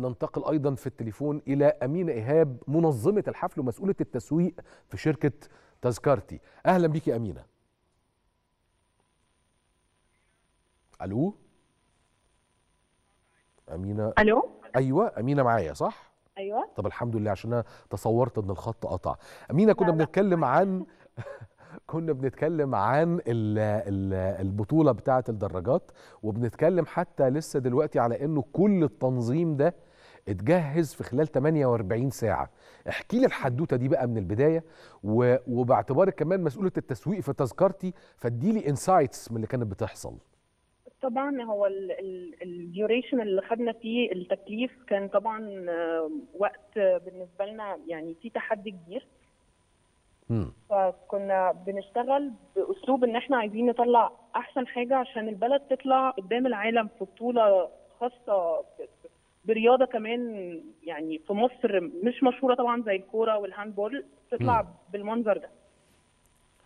ننتقل أيضا في التليفون إلى امينه إيهاب منظمة الحفل ومسؤولة التسويق في شركة تذكرتي. أهلا بيك يا أمينة. ألو؟ أمينة؟ ألو؟ أيوه أمينة معايا صح؟ أيوه. طب الحمد لله عشان أنا تصورت إن الخط قطع. أمينة كنا. بنتكلم عن كنا بنتكلم عن ال ال البطولة بتاعة الدراجات وبنتكلم حتى لسه دلوقتي على إنه كل التنظيم ده اتجهز في خلال 48 ساعة. احكي لي الحدوتة دي بقى من البداية و- وباعتبارك كمان مسؤولة التسويق في تذكرتي فاديلي insights من اللي كانت بتحصل. طبعا هو ال duration اللي خدنا فيه التكليف كان طبعا آه، وقت بالنسبة لنا يعني في تحدي كبير. فكنا بنشتغل بأسلوب إن إحنا عايزين نطلع أحسن حاجة عشان البلد تطلع قدام العالم في بطولة خاصة برياضة كمان يعني في مصر مش مشهورة طبعا زي الكورة والهاندبول تطلع. بالمنظر ده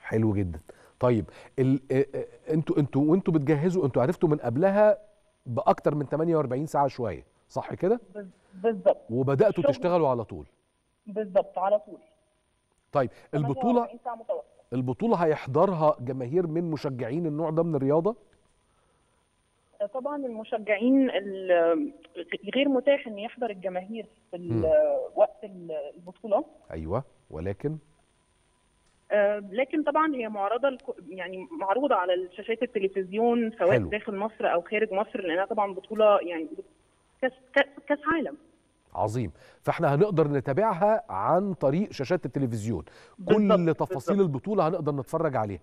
حلو جدا طيب ال... ا- ا- أنتوا أنتوا وانتوا بتجهزوا أنتوا عرفتوا من قبلها بأكتر من 48 ساعة شوية صح كده بالظبط وبدأتوا. تشتغلوا على طول بالظبط على طول طيب البطوله 48 ساعة متواصل. البطولة هيحضرها جماهير من مشجعين النوع ده من الرياضة طبعا المشجعين ال- غير متاح إن يحضر الجماهير في. وقت ال- البطولة. أيوه. ولكن؟ آه، لكن طبعا هي معرضة يعني معروضة على شاشات التلفزيون سواء حلو. داخل مصر أو خارج مصر لأنها طبعا بطولة يعني كاس كاس عالم. عظيم. فإحنا هنقدر نتابعها عن طريق شاشات التلفزيون. كل بالظبط، تفاصيل بالظبط. البطولة هنقدر نتفرج عليها.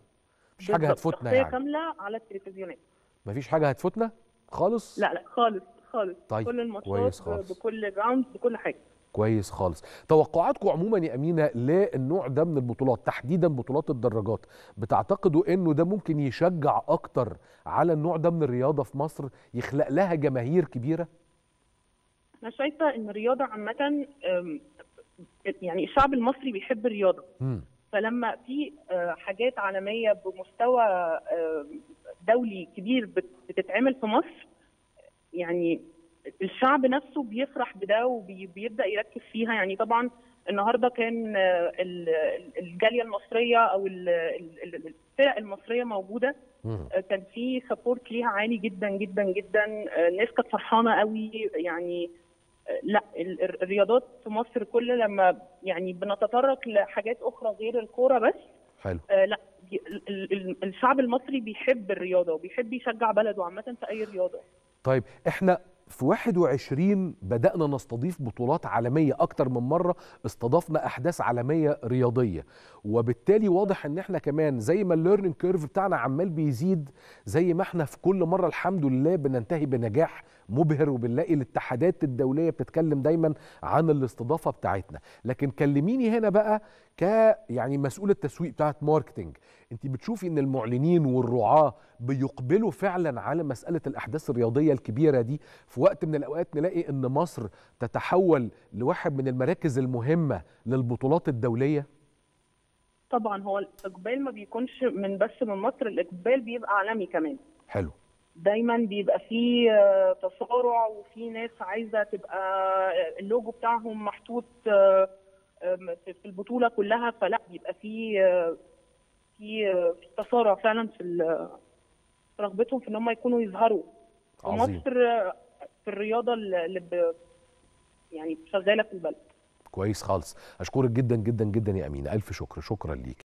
مفيش حاجة. هتفوتنا يعني. كاملة على التلفزيونات. مفيش حاجة هتفوتنا خالص؟ لا لا خالص خالص. طيب، كل الماتشات كويس ب- خالص. بكل راوند بكل حاجة. كويس خالص. توقعاتكم عموما يا أمينة للنوع ده من البطولات تحديدا بطولات الدراجات بتعتقدوا إنه ده ممكن يشجع أكتر على النوع ده من الرياضة في مصر يخلق لها جماهير كبيرة؟ أنا شايفة إن الرياضة عامة يعني الشعب المصري بيحب الرياضة. مم. فلما في آه، حاجات عالمية بمستوى آه، دولي كبير بت- بتتعمل في مصر يعني الشعب نفسه بيفرح بده وبيبدا يركز فيها. يعني طبعا النهارده كان آه، ال- ال- الجالية المصرية أو ال- ال- ال- الفرق المصرية موجودة. آه، كان في سبورت ليها عالي جدا جدا جدا. آه، الناس كانت فرحانة قوي. يعني لا ال- ال- الرياضات في مصر كل لما يعني بنتطرق لحاجات أخرى غير الكورة بس حلو. آه، لا الشعب المصري بيحب الرياضة وبيحب يشجع بلده عامة في أي رياضة. طيب إحنا في 21 بدأنا نستضيف بطولات عالمية أكتر من مرة استضفنا أحداث عالمية رياضية. وبالتالي واضح إن إحنا كمان زي ما ال learning curve بتاعنا عمال بيزيد زي ما إحنا في كل مرة الحمد لله بننتهي بنجاح مبهر وبنلاقي الاتحادات الدولية بتتكلم دايما عن الاستضافة بتاعتنا. لكن كلميني هنا بقى ك يعني مسؤول التسويق بتاعت ماركتنج انت بتشوفي ان المعلنين والرعاة بيقبلوا فعلا على مسألة الأحداث الرياضية الكبيرة دي. في وقت من الأوقات نلاقي إن مصر تتحول لواحد من المراكز المهمة للبطولات الدولية؟ طبعا هو الإقبال ما بيكونش من بس من مصر الإقبال بيبقى عالمي كمان. حلو. دايما بيبقى فيه آه، تصارع وفي ناس عايزة تبقى آه، اللوجو بتاعهم محطوط آه، في في البطولة كلها فلا بيبقى في آه، في تصارع فعلا في في رغبتهم في إن هم يكونوا يظهروا. عظيم. ومصر آه، في الرياضة اللي ب- يعني شغالة في البلد. كويس خالص. أشكرك جدا جدا جدا يا أمينة. ألف شكر شكرا ليك.